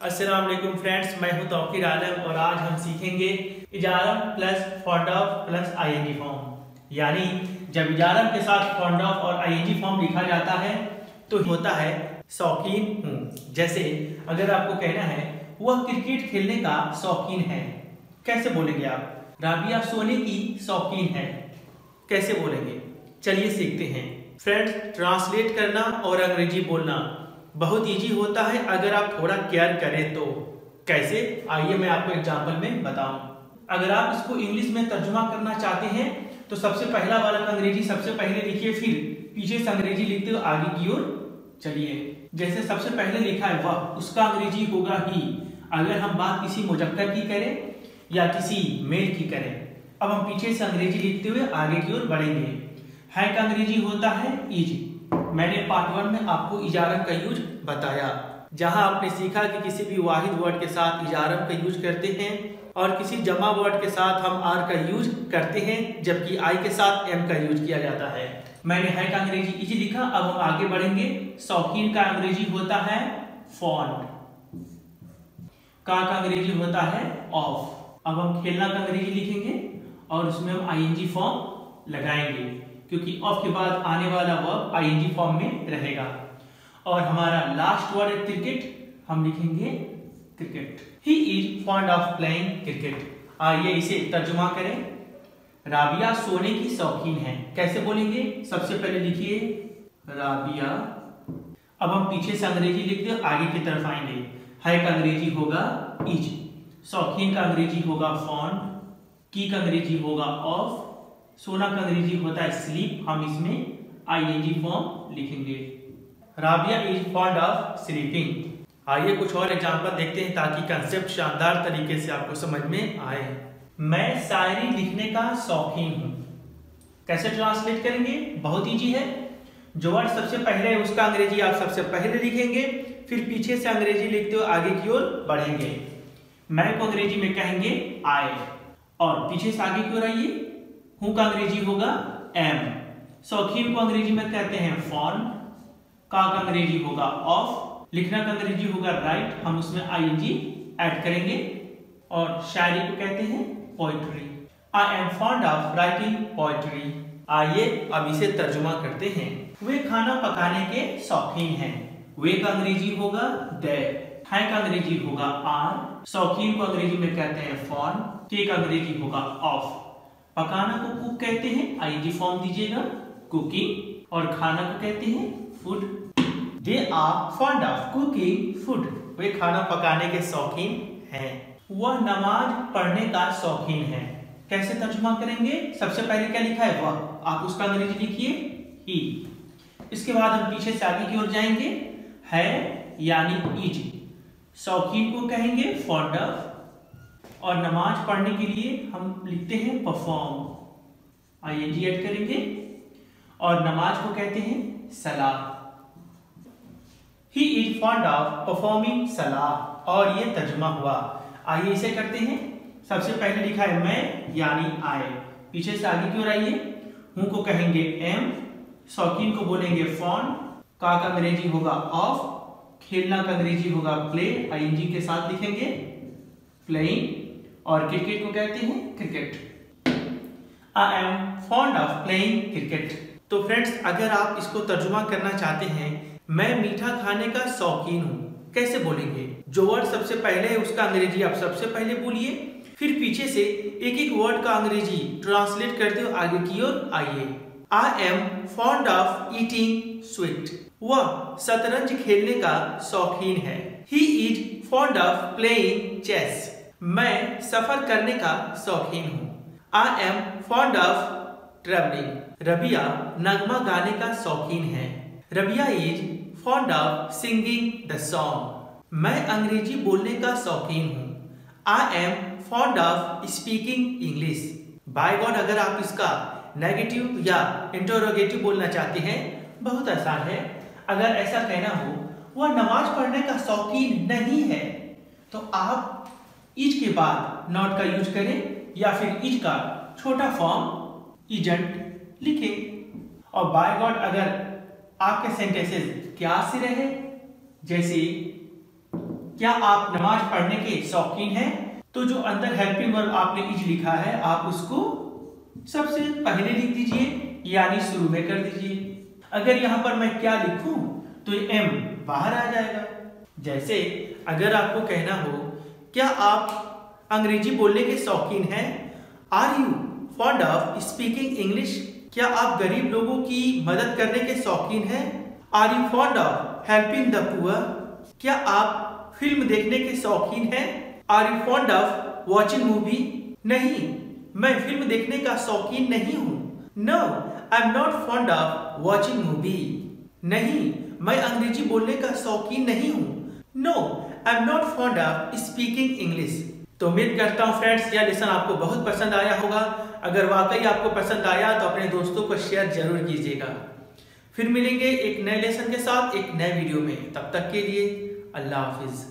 अस्सलाम वालेकुम फ्रेंड्स मैं हूँ तौकीर आलम और आज हम सीखेंगे is are am plus fond of plus ING form यानी जब इजारम के साथ फॉन्ड ऑफ़ और आईएनजी फॉर्म लिखा जाता है तो होता है शौकीन हूँ। जैसे, अगर आपको कहना है, वह क्रिकेट खेलने का शौकीन है, कैसे बोलेंगे आप? राबिया सोने की शौकीन है, कैसे बोलेंगे? चलिए सीखते हैं। फ्रेंड्स ट्रांसलेट करना और अंग्रेज़ी बोलना। बहुत इजी होता है, अगर आप थोड़ा केयर करें तो। कैसे? आइए मैं आपको एग्ज़ाम्पल में बताऊँ। अगर आप इसको इंग्लिश में तर्जुमा करना चाहते हैं तो सबसे पहला वाला अंग्रेज़ी सबसे पहले लिखिए, फिर पीछे से अंग्रेज़ी लिखते हो आगे की ओर चलिए। जैसे सबसे पहले लिखा है वह, उसका अंग्रेज़ी होगा ही। अगर हम बात किसी मुजक्कर की करें या किसी मेल की करें, अब हम पीछे से अंग्रेज़ी लिखते हुए आगे की ओर बढ़ेंगे। है का अंग्रेज़ी होता है इज़ मैंने पार्ट वन में आपको इजारम का यूज़ बताया, जहाँ आपने सीखा कि किसी भी वाहिद वर्ड के साथ इजारम का यूज़ करते हैं और किसी जमा वर्ड के साथ हम आर का यूज़ करते हैं, जबकि आई के साथ एम का यूज़ किया जाता है। मैंने है का अंग्रेज़ी इजी लिखा, अब हम आगे बढ़ेंगे। शौकीन का अंग्रेज़ी होता है फॉन्ट का का अंग्रेज़ी होता है ऑफ़ अब हम खेलना का अंग्रेज़ी लिखेंगे और उसमें हम आईएनजी फॉर्म लगाएँगे। क्योंकि ऑफ़ के बाद आने वाला वर्ब आईएनजी फॉर्म में रहेगा। और हमारा लास्ट वर्ड है क्रिकेट हम लिखेंगे cricket he is fond of playing cricket आइए इसे तर्जुमा करें। राबिया सोने की शौकीन है। कैसे बोलेंगे? सबसे पहले लिखिए, राबिया। अब हम पीछे से अंग्रेज़ी लिख दे, आगे की तरफ़ आएँगे। है का अंग्रेज़ी होगा इज़ शौकीन का अंग्रेज़ी होगा फॉन्ड की का अंग्रेज़ी होगा ऑफ़ सोना का अंग्रेज़ी होता है स्लीप हम इसमें आईएनजी फॉर्म लिखेंगे। Rabia is fond of sleeping आइए कुछ और एग्जांपल देखते हैं ताकि कंसेप्ट शानदार तरीके से आपको समझ में आए। मैं शायरी लिखने का शौकीन हूँ। कैसे ट्रांसलेट करेंगे? बहुत ईजी है। जो वर्ड सबसे पहले है, उसका अंग्रेज़ी आप सबसे पहले लिखेंगे, फिर पीछे से अंग्रेज़ी लिखते हुए आगे की ओर बढ़ेंगे। मैं को अंग्रेज़ी में कहेंगे आए और पीछे से आगे की ओर आइए। हूँ का अंग्रेज़ी होगा एम। शौकीन को अंग्रेज़ी में कहते हैं फॉन का अंग्रेज़ी होगा ऑफ़ लिखना का अंग्रेज़ी होगा राइट हम उसमें आईएनजी ऐड करेंगे और शायरी को कहते हैं poetry I am fond of writing poetry आइए, अब इसे तर्जुमा करते हैं। वे खाना पकाने के शौकीन हैं। वे का अंग्रेज़ी होगा दे है का अंग्रेज़ी होगा आर शौकीन को अंग्रेज़ी में कहते हैं फॉन के का अंग्रेज़ी होगा ऑफ़ पकाना को कुक कहते हैं आईजी फॉर्म दीजिएगा कुकिंग और खाना को कहते हैं food they are fond of cooking food वे खाना पकाने के शौकीन हैं। वह नमाज़ पढ़ने का शौकीन है। कैसे तर्जुमा करेंगे? सबसे पहले क्या लिखा है? वह। आप उसका अंग्रेज़ी लिखिए। ही इसके बाद हम पीछे से आगे की ओर जाएँगे। है, यानी इज़ शौकीन को कहेंगे फॉन्ड ऑफ़ और नमाज़ पढ़ने के लिए हम लिखते हैं perform I N G add करेंगे और नमाज़ को कहते हैं सलाह। He is fond of performing salah और ये तर्जुमा हुआ। आइए इसे करते हैं। सबसे पहले लिखा है मैं, यानी आए पीछे से आगे की ओर आइए? हूँ को कहेंगे एम शौकीन को बोलेंगे फॉन का का अंग्रेज़ी होगा ऑफ़ खेलना का अंग्रेज़ी होगा प्ले आईएनजी के साथ लिखेंगे प्लेइंग और क्रिकेट को कहते हैं cricket. I am fond of playing cricket तो फ्रेंड्स अगर आप इसको तर्जुमा करना चाहते हैं, मैं मीठा खाने का शौकीन हूँ। कैसे बोलेंगे? जो वर्ड सबसे पहले है, उसका अंग्रेज़ी आप सबसे पहले बोलिए। फिर पीछे से एक एक वर्ड का अंग्रेज़ी ट्रांसलेट करते हुए आगे की ओर आइए। I am fond of eating sweet वह शतरंज खेलने का शौकीन है। He is fond of playing chess मैं सफ़र करने का शौकीन हूँ। I am fond of travelling Rabia नगमा गाने का शौकीन है। Rabia is fond of singing the song मैं अंग्रेज़ी बोलने का शौकीन हूँ। I am fond of speaking English by God अगर आप इसका नेगेटिव या इंटरोगेटिव बोलना चाहते हैं, बहुत आसान है। अगर ऐसा कहना हो, वह नमाज़ पढ़ने का शौकीन नहीं है तो आप इज़ के बाद नॉट का यूज़ करें या फिर इज़ का छोटा फॉर्म इजेंट लिखें। और बाय गॉड अगर आपके सेंटेंसेस क्या से रहे, जैसे, क्या आप नमाज़ पढ़ने के शौकीन हैं? तो जो अंदर हेल्पिंग वर्ब आपने इज़ लिखा है, आप उसको सबसे पहले लिख दीजिए, यानी शुरू में कर दीजिए। अगर यहाँ पर मैं क्या लिखूं तो एम बाहर आ जाएगा। जैसे, अगर आपको कहना हो क्या आप अंग्रेज़ी बोलने के शौकीन हैं? Are you fond of speaking English क्या आप गरीब लोगों की मदद करने के शौकीन हैं? Are you fond of helping the poor क्या आप फ़िल्म देखने के शौकीन हैं? Are you fond of watching movie नहीं, मैं फ़िल्म देखने का शौकीन नहीं हूँ। No I am not fond of watching movie नहीं, मैं अंग्रेज़ी बोलने का शौकीन नहीं हूँ। No I am not fond of speaking English तो उम्मीद करता हूँ फ्रेंड्स यह लेसन आपको बहुत पसंद आया होगा। अगर वाकई आपको पसंद आया तो अपने दोस्तों को शेयर ज़रूर कीजिएगा। फिर मिलेंगे एक नए लेसन के साथ, एक नए वीडियो में। तब तक के लिए, अल्लाह हाफिज़।